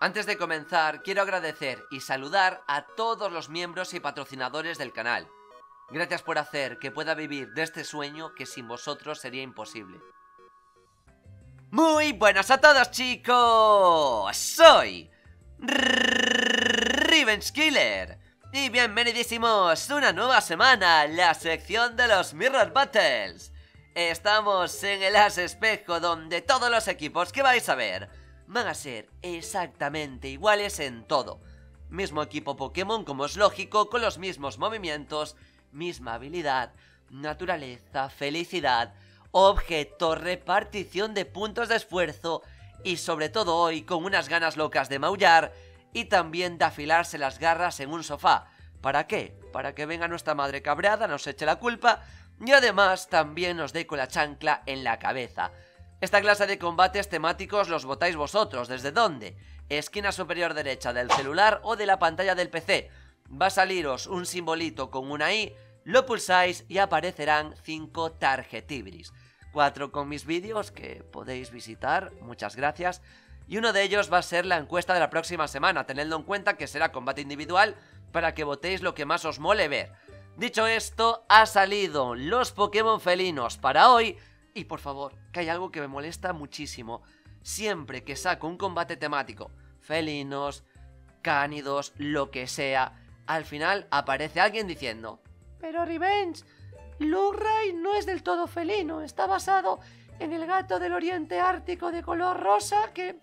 Antes de comenzar, quiero agradecer y saludar a todos los miembros y patrocinadores del canal. Gracias por hacer que pueda vivir de este sueño que sin vosotros sería imposible. Muy buenas a todos chicos, soy Revenge Killer y bienvenidísimos una nueva semana a la sección de los Mirror Battles. Estamos en el As Espejo donde todos los equipos que vais a ver van a ser exactamente iguales en todo. Mismo equipo Pokémon como es lógico, con los mismos movimientos, misma habilidad, naturaleza, felicidad, objeto, repartición de puntos de esfuerzo y sobre todo hoy con unas ganas locas de maullar y también de afilarse las garras en un sofá. ¿Para qué? Para que venga nuestra madre cabreada, nos eche la culpa y además también nos dé con la chancla en la cabeza. Esta clase de combates temáticos los votáis vosotros. ¿Desde dónde? Esquina superior derecha del celular o de la pantalla del PC. Va a saliros un simbolito con una I, lo pulsáis y aparecerán 5 tarjetibris. 4 con mis vídeos que podéis visitar, muchas gracias. Y uno de ellos va a ser la encuesta de la próxima semana, tenedlo en cuenta que será combate individual para que votéis lo que más os mole ver. Dicho esto, ha salido los Pokémon felinos para hoy y por favor, que hay algo que me molesta muchísimo. Siempre que saco un combate temático, felinos, cánidos, lo que sea, al final aparece alguien diciendo Pero Revenge, Luray no es del todo felino, está basado en el gato del oriente ártico de color rosa que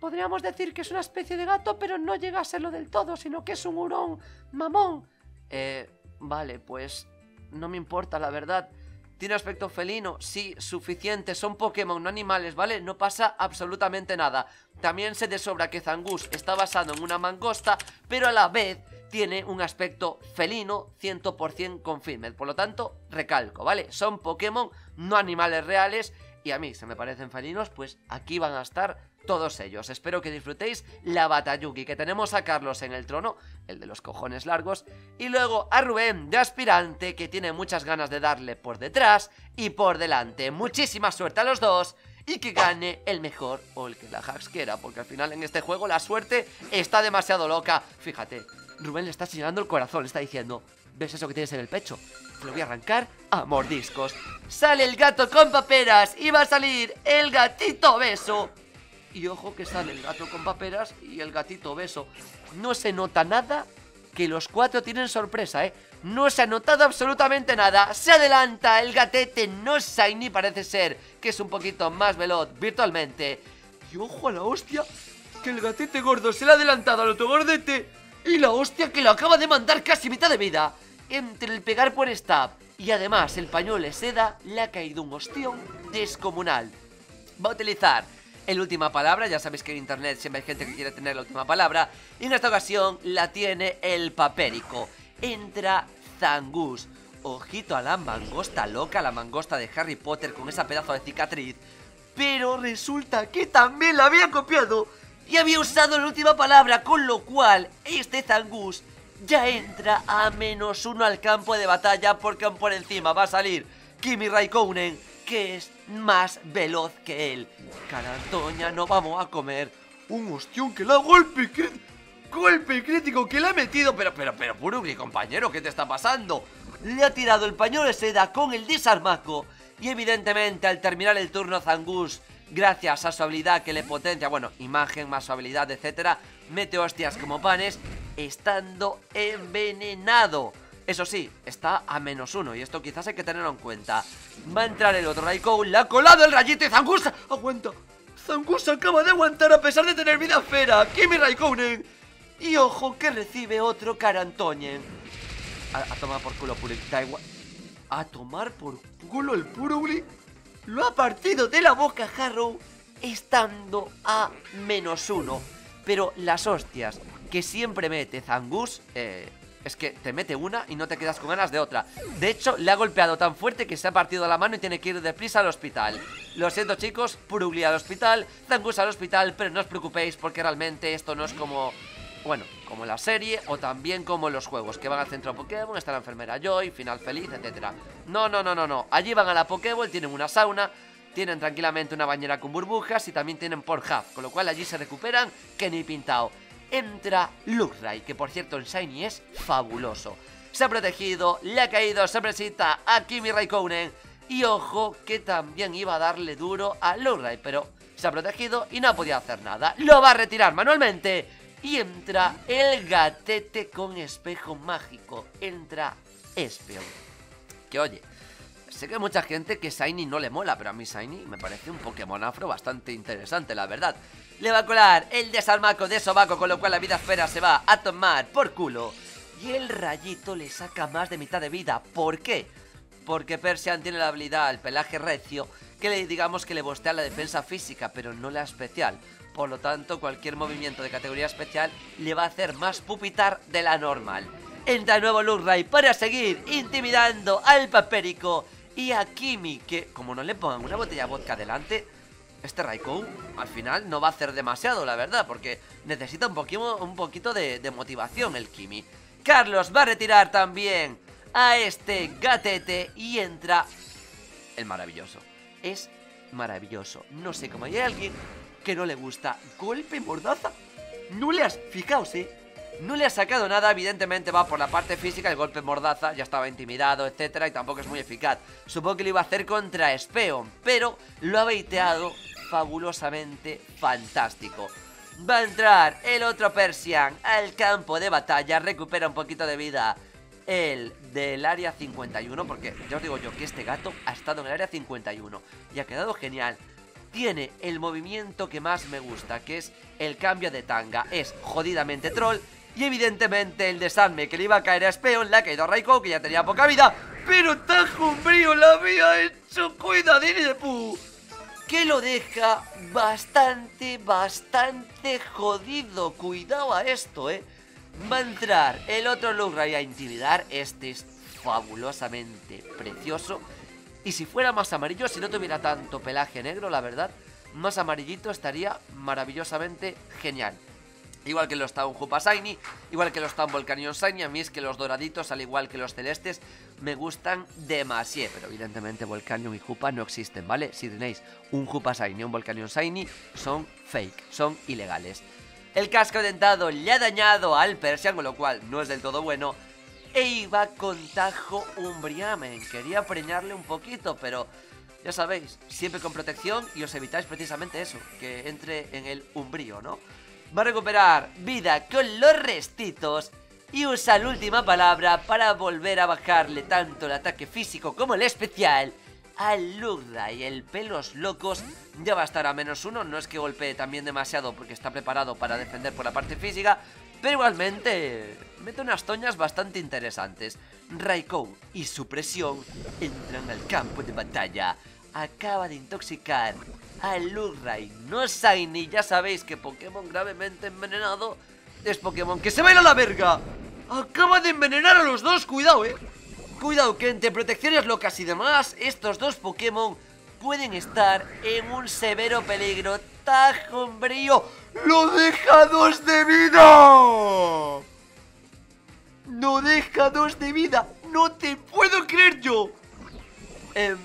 podríamos decir que es una especie de gato, pero no llega a serlo del todo, sino que es un hurón mamón. Eh, vale, pues no me importa la verdad. ¿Tiene aspecto felino? Sí, suficiente. Son Pokémon, no animales, ¿vale? No pasa absolutamente nada. También se de sobra que Zangus está basado en una mangosta, pero a la vez tiene un aspecto felino 100% confirmed. Por lo tanto, recalco, ¿vale? Son Pokémon, no animales reales. Y a mí se me parecen felinos, pues aquí van a estar todos ellos. Espero que disfrutéis la Batayuki, que tenemos a Carlos en el trono, el de los cojones largos, y luego a Rubén de aspirante, que tiene muchas ganas de darle por detrás y por delante. Muchísima suerte a los dos y que gane el mejor o el que la Hax quiera, porque al final en este juego la suerte está demasiado loca. Fíjate, Rubén le está señalando el corazón, le está diciendo, ¿ves eso que tienes en el pecho? Te lo voy a arrancar a mordiscos. Sale el gato con paperas y va a salir el gatito beso. Y ojo que sale el gato con paperas y el gatito beso. No se nota nada que los cuatro tienen sorpresa, ¿eh? No se ha notado absolutamente nada. Se adelanta el gatete, no ni parece ser, que es un poquito más veloz virtualmente. Y ojo a la hostia, que el gatete gordo se le ha adelantado al otro gordete. Y la hostia que lo acaba de mandar casi mitad de vida. Entre el pegar por stab y además el pañuelo de seda, le ha caído un ostión descomunal. Va a utilizar el última palabra, ya sabéis que en internet siempre hay gente que quiere tener la última palabra, y en esta ocasión la tiene el papérico. Entra Zangus. Ojito a la mangosta loca, la mangosta de Harry Potter con esa pedazo de cicatriz. Pero resulta que también la había copiado y había usado la última palabra, con lo cual este Zangus ya entra a menos uno al campo de batalla porque por encima va a salir Kimi Raikkonen que es más veloz que él. Carantoña, no vamos a comer un ostión que la golpe golpe crítico que le ha metido. Pero, pero, pero, Purugli, compañero, ¿qué te está pasando? Le ha tirado el pañuelo de seda con el disarmaco. Y evidentemente, al terminar el turno, Zangus, gracias a su habilidad que le potencia, bueno, imagen más su habilidad, etcétera, mete hostias como panes, estando envenenado. Eso sí, está a menos uno y esto quizás hay que tenerlo en cuenta. Va a entrar el otro Raikou, le ha colado el rayito y Zangus aguanta. Zangus acaba de aguantar a pesar de tener vida fera. Kimi Raikkonen. Y ojo que recibe otro Carantoñen. A, tomar por culo Purugli. Da igual. A tomar por culo el Purugli. Lo ha partido de la boca Harrow estando a menos uno. Pero las hostias que siempre mete Zangus, eh, es que te mete una y no te quedas con ganas de otra. De hecho, le ha golpeado tan fuerte que se ha partido la mano y tiene que ir deprisa al hospital. Lo siento chicos, Purugli al hospital, Zangus al hospital, pero no os preocupéis porque realmente esto no es como... Bueno, como la serie o también como los juegos que van al centro Pokémon, está la enfermera Joy, final feliz, etc. No, no, no, no, no. Allí van a la Pokéball, tienen una sauna tienen tranquilamente una bañera con burbujas y también tienen Pornhub, con lo cual allí se recuperan que ni pintado. Entra Luxray, que por cierto en Shiny es fabuloso. Se ha protegido, le ha caído sorpresita a Kimi Raikkonen. Y ojo que también iba a darle duro a Luxray, pero se ha protegido y no podía hacer nada. Lo va a retirar manualmente. Y entra el gatete con espejo mágico. Entra Espeon. Que oye, sé que hay mucha gente que Shiny no le mola, pero a mí Shiny me parece un Pokémon afro bastante interesante, la verdad. Le va a colar el desalmaco de Sobaco, con lo cual la vida esfera se va a tomar por culo. Y el rayito le saca más de mitad de vida. ¿Por qué? Porque Persian tiene la habilidad, el pelaje recio, que le digamos que le bostea la defensa física, pero no la especial. Por lo tanto, cualquier movimiento de categoría especial le va a hacer más pupitar de la normal. Entra el nuevo Luray para seguir intimidando al papérico y a Kimi, que como no le pongan una botella de vodka delante, este Raikou al final no va a hacer demasiado, la verdad, porque necesita un, poquito, un poquito de, motivación el Kimi. Carlos va a retirar también a este gatete y entra el maravilloso. Es maravilloso. No sé cómo hay alguien que no le gusta. Golpe mordaza. No le has... Fijaos, ¿eh? No le ha sacado nada, evidentemente va por la parte física, el golpe mordaza, ya estaba intimidado, etcétera, y tampoco es muy eficaz. Supongo que lo iba a hacer contra Speon, pero lo ha baiteado fabulosamente fantástico. Va a entrar el otro Persian al campo de batalla, recupera un poquito de vida el del área 51, porque ya os digo yo que este gato ha estado en el área 51 y ha quedado genial. Tiene el movimiento que más me gusta, que es el cambio de tanga. Es jodidamente troll y evidentemente el desarme que le iba a caer a Speon le ha caído a Raikou, que ya tenía poca vida. Pero Tajo Brío la había hecho cuidadín de pu. Que lo deja bastante, bastante jodido. Cuidado a esto, eh. Va a entrar el otro Luray a intimidar. Este es fabulosamente precioso. Y si fuera más amarillo, si no tuviera tanto pelaje negro, la verdad, más amarillito estaría maravillosamente genial. Igual que lo está un Jupa Shiny, igual que lo está un Volcanion Shiny, a mí es que los doraditos, al igual que los celestes, me gustan demasiado. Pero evidentemente Volcanion y Jupa no existen, ¿vale? Si tenéis un Jupa Shiny y un Volcanion Shiny, son fake, son ilegales. El casco dentado le ha dañado al Persian, con lo cual no es del todo bueno. E iba con Tajo Umbriamen. Quería preñarle un poquito, pero ya sabéis, siempre con protección y os evitáis precisamente eso, que entre en el umbrío, ¿no? Va a recuperar vida con los restitos y usa la última palabra para volver a bajarle tanto el ataque físico como el especial al Lugda y el pelos locos ya va a estar a menos uno, no es que golpee también demasiado porque está preparado para defender por la parte física, pero igualmente mete unas toñas bastante interesantes. Raikou y su presión entran al campo de batalla. Acaba de intoxicar a Luray, no Shiny. Ya sabéis que Pokémon gravemente envenenado es Pokémon que se baila la verga. Acaba de envenenar a los dos, cuidado, eh. Cuidado que entre protecciones locas y demás, estos dos Pokémon pueden estar en un severo peligro. Tajombrío lo deja dos de vida. No deja dos de vida. No te puedo creer yo. Eh,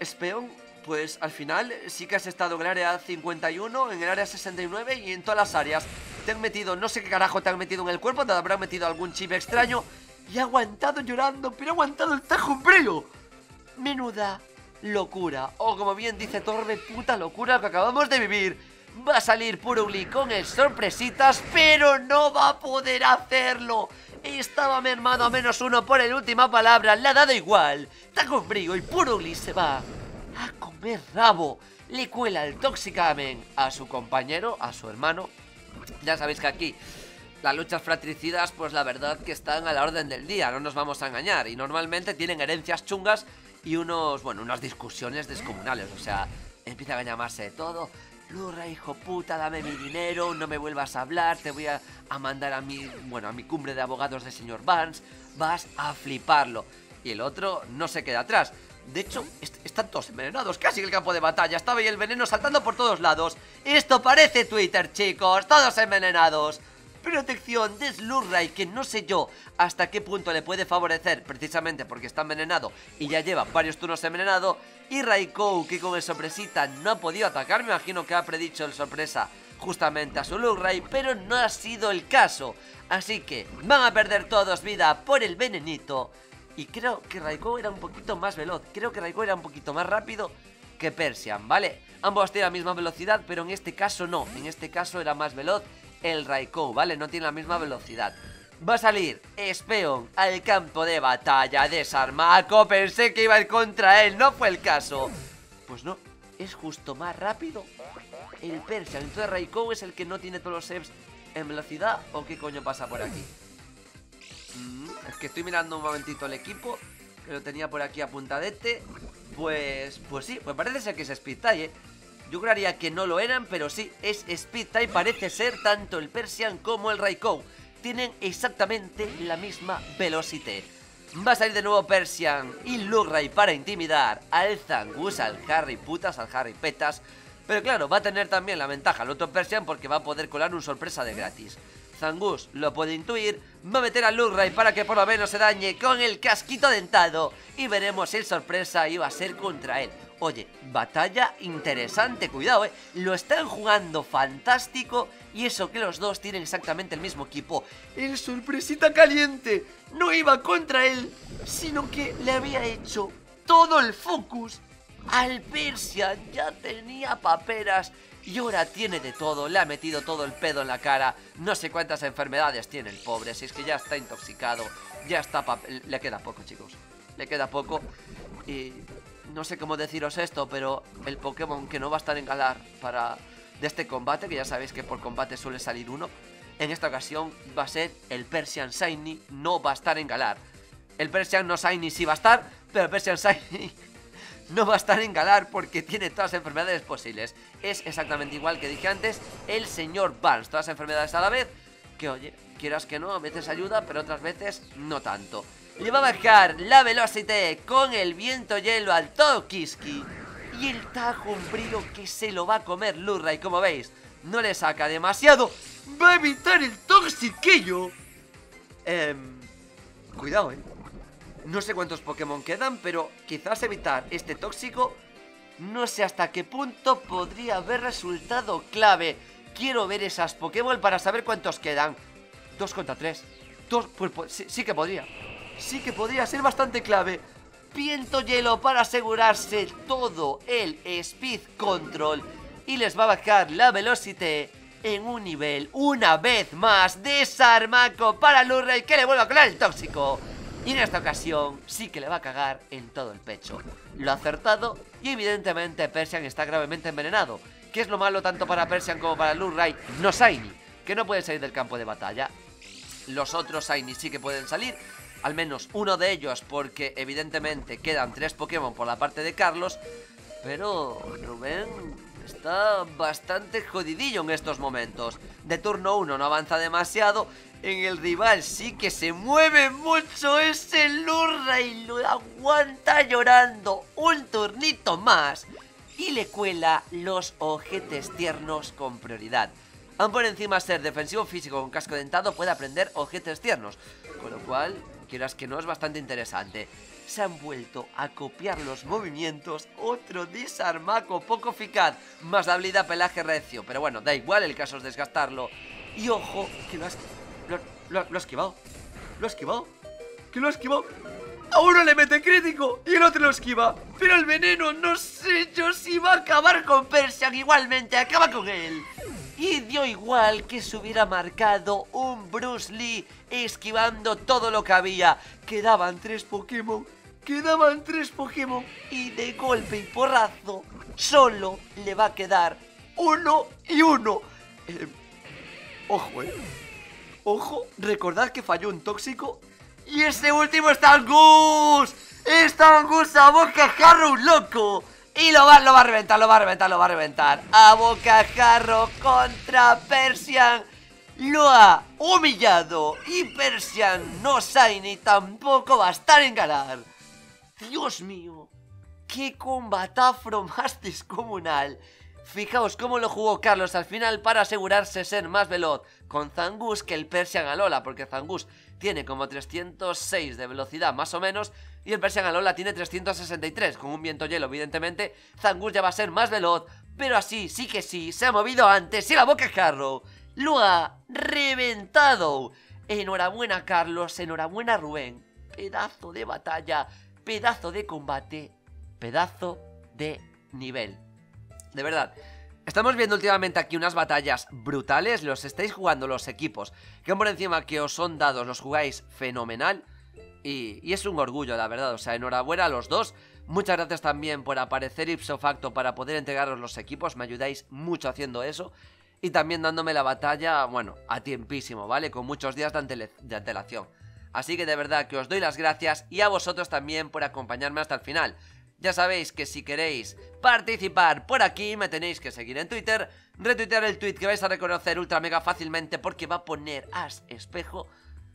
Espeón, pues al final sí que has estado en el área 51, en el área 69 y en todas las áreas. Te han metido, no sé qué carajo te han metido en el cuerpo, te habrán metido algún chip extraño y ha aguantado llorando, pero ha aguantado el tajumbrío. Menuda locura, o como bien dice Torbe, puta locura que acabamos de vivir. Va a salir Purugly con el sorpresitas, pero no va a poder hacerlo. Estaba mermado a menos uno por el última palabra, le ha dado igual. Frío y Purugly se va comer rabo. Le cuela el Toxicamen a su compañero, a su hermano. Ya sabéis que aquí las luchas fratricidas, pues la verdad que están a la orden del día, no nos vamos a engañar. Y normalmente tienen herencias chungas y unos, bueno, unas discusiones descomunales. O sea, empiezan a llamarse de todo. Lurra, hijo puta, dame mi dinero, no me vuelvas a hablar, te voy a, a, mandar a mi, bueno, a mi cumbre de abogados de señor Vance, vas a fliparlo. Y el otro no se queda atrás. De hecho, est están todos envenenados, casi en el campo de batalla. Estaba ahí el veneno saltando por todos lados. Esto parece Twitter, chicos, todos envenenados. protección de Slurray que no sé yo hasta qué punto le puede favorecer precisamente porque está envenenado y ya lleva varios turnos envenenado y Raikou que con el sorpresita no ha podido atacar, me imagino que ha predicho el sorpresa justamente a su Lurray, pero no ha sido el caso. Así que van a perder todos vida por el venenito. Y creo que Raikou era un poquito más veloz, creo que Raikou era un poquito más rápido que Persian, ¿vale? Ambos tienen la misma velocidad, pero en este caso no, en este caso era más veloz el Raikou, ¿vale? No tiene la misma velocidad. Va a salir Espeon al campo de batalla de Sarmaco. Pensé que iba a ir contra él, no fue el caso. Pues no, es justo más rápido el Persian. Entonces Raikou es el que no tiene todos los saves en velocidad. ¿O qué coño pasa por aquí? Es que estoy mirando un momentito el equipo. Que lo tenía por aquí apuntadete. Pues, pues sí, pues parece ser que es Speed Tie, ¿eh? Yo creería que no lo eran, pero sí, es Speed Type, parece ser tanto el Persian como el Raikou. Tienen exactamente la misma velocidad. Va a salir de nuevo Persian y Lurray para intimidar al Zangus, al Harry Putas, al Harry Petas. Pero claro, va a tener también la ventaja al otro Persian porque va a poder colar un sorpresa de gratis. Zangus lo puede intuir, va a meter a Lurray para que por lo menos se dañe con el casquito dentado y veremos si el sorpresa iba a ser contra él. Oye, batalla interesante, cuidado, eh. Lo están jugando fantástico y eso que los dos tienen exactamente el mismo equipo. El sorpresita caliente no iba contra él, sino que le había hecho todo el focus al Persia. Ya tenía paperas y ahora tiene de todo. Le ha metido todo el pedo en la cara. No sé cuántas enfermedades tiene el pobre. Si es que ya está intoxicado, ya está... Le queda poco, chicos. Le queda poco. Y no sé cómo deciros esto, pero el Pokémon que no va a estar en Galar para de este combate, que ya sabéis que por combate suele salir uno, en esta ocasión va a ser el Persian Shiny, no va a estar en Galar. El Persian no Shiny sí va a estar, pero el Persian Shiny no va a estar en Galar porque tiene todas las enfermedades posibles. Es exactamente igual que dije antes, el señor Barnes, todas las enfermedades a la vez, que oye, quieras que no, a veces ayuda, pero otras veces no tanto. Le va a bajar la velocidad con el viento hielo al Tokiski. Y el tajo umbrío que se lo va a comer y como veis. No le saca demasiado. Va a evitar el toxiquillo. Eh, cuidado, eh. No sé cuántos Pokémon quedan, pero quizás evitar este tóxico no sé hasta qué punto podría haber resultado clave. Quiero ver esas Pokémon para saber cuántos quedan. Dos contra tres. Dos, pues, pues sí que podría sí que podría ser bastante clave. Viento hielo para asegurarse todo el speed control y les va a bajar la velocidad en un nivel una vez más de Sarmaco para Lurray que le vuelva colar el tóxico. Y en esta ocasión sí que le va a cagar en todo el pecho. Lo ha acertado y evidentemente Persian está gravemente envenenado. Que es lo malo tanto para Persian como para Lurray? No Shiny, que no puede salir del campo de batalla. Los otros Shiny sí que pueden salir, al menos uno de ellos, porque evidentemente quedan tres Pokémon por la parte de Carlos, pero Rubén está bastante jodidillo en estos momentos. De turno 1 no avanza demasiado, en el rival sí que se mueve mucho ese Lurra y lo aguanta llorando un turnito más y le cuela los ojetes tiernos con prioridad. Aún por encima ser defensivo físico con casco dentado puede aprender ojetes tiernos, con lo cual quieras que no es bastante interesante. Se han vuelto a copiar los movimientos, otro desarmaco poco eficaz, más la habilidad pelaje recio, pero bueno, da igual, el caso es desgastarlo. Y ojo, que lo has, lo, lo, esquivado, lo ha esquivado, que lo ha esquivado. A uno le mete crítico y el otro lo esquiva. Pero el veneno no sé yo si va a acabar con Persian igualmente. Acaba con él. Y dio igual que se hubiera marcado un Bruce Lee esquivando todo lo que había. Quedaban tres Pokémon, quedaban tres Pokémon y de golpe y porrazo solo le va a quedar uno y uno. Eh, ojo, eh. Ojo, recordad que falló un tóxico. Y ese último está Angus. Está Angus a boca jarro loco. Y lo va, lo va a reventar, lo va a reventar, lo va a reventar. A bocajarro contra Persian. Lo ha humillado. Y Persian no ni tampoco va a estar en ganar. Dios mío. Qué combatazo más descomunal. Fijaos cómo lo jugó Carlos al final para asegurarse ser más veloz con Zangus que el Persian Alola, porque Zangus tiene como 306 de velocidad más o menos y el Persian Alola tiene 363, con un viento hielo evidentemente, Zangus ya va a ser más veloz, pero así, sí que sí, se ha movido antes y la boca Carlo lo ha reventado. Enhorabuena Carlos, enhorabuena Rubén, pedazo de batalla, pedazo de combate, pedazo de nivel. De verdad, estamos viendo últimamente aquí unas batallas brutales, los estáis jugando los equipos, que por encima que os son dados, los jugáis fenomenal. Y, es un orgullo, la verdad, o sea, enhorabuena a los dos. Muchas gracias también por aparecer ipso facto para poder entregaros los equipos, me ayudáis mucho haciendo eso. Y también dándome la batalla, bueno, a tiempísimo, ¿vale? Con muchos días de, de antelación. Así que de verdad que os doy las gracias y a vosotros también por acompañarme hasta el final. Ya sabéis que si queréis participar por aquí me tenéis que seguir en Twitter, retuitear el tweet que vais a reconocer ultra mega fácilmente porque va a poner as espejo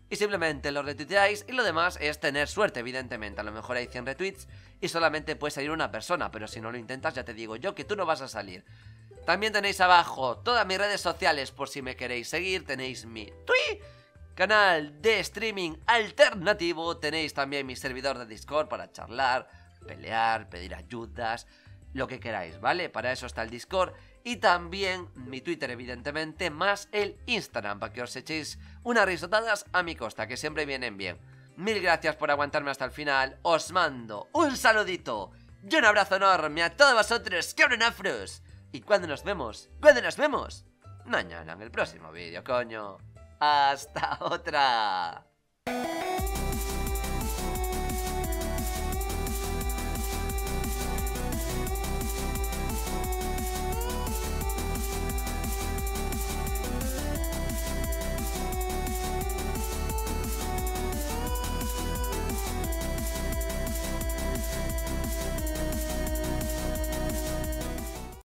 y simplemente lo retuiteáis y lo demás es tener suerte, evidentemente. A lo mejor hay 100 retweets y solamente puede salir una persona, pero si no lo intentas ya te digo yo que tú no vas a salir. También tenéis abajo todas mis redes sociales por si me queréis seguir, tenéis mi tweet canal de streaming alternativo, tenéis también mi servidor de Discord para charlar, pelear, pedir ayudas, lo que queráis, ¿vale? Para eso está el Discord y también mi Twitter, evidentemente, más el Instagram, para que os echéis unas risotadas a mi costa, que siempre vienen bien. Mil gracias por aguantarme hasta el final, os mando un saludito y un abrazo enorme a todos vosotros que afros. ¿Y cuando nos vemos? ¿Cuándo nos vemos? Mañana en el próximo vídeo, coño. Hasta otra.